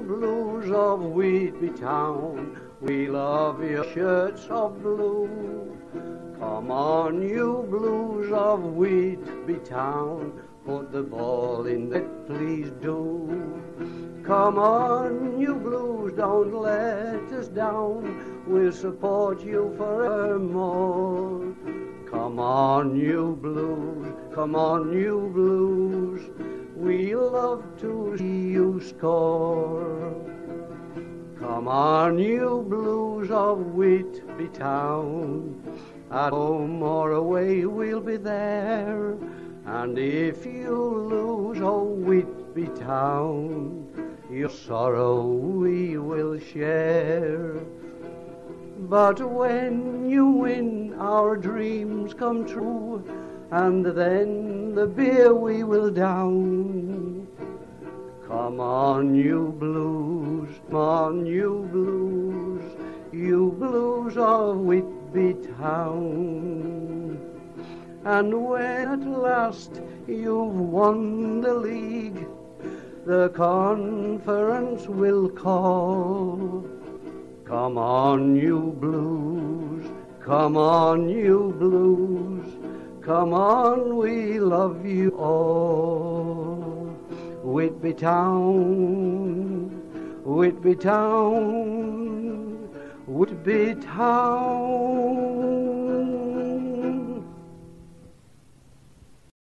blues of Whitby Town. We love your shirts of blue. Come on, you blues of Whitby Town. Put the ball in net, please do. Come on, you blues, don't let us down. We'll support you forevermore. Come on, you blues, come on, you blues. We love to see you score. Come on, you blues of Whitby Town. At home or away, we'll be there. And if you lose, oh Whitby Town, your sorrow we will share. But when you win, our dreams come true, and then the beer we will down. Come on, you blues, come on, you blues, you blues of Whitby Town. And when at last you've won the league, the conference will call. Come on, you blues, come on, you blues, come on, we love you all. Whitby Town, Whitby Town, Whitby Town.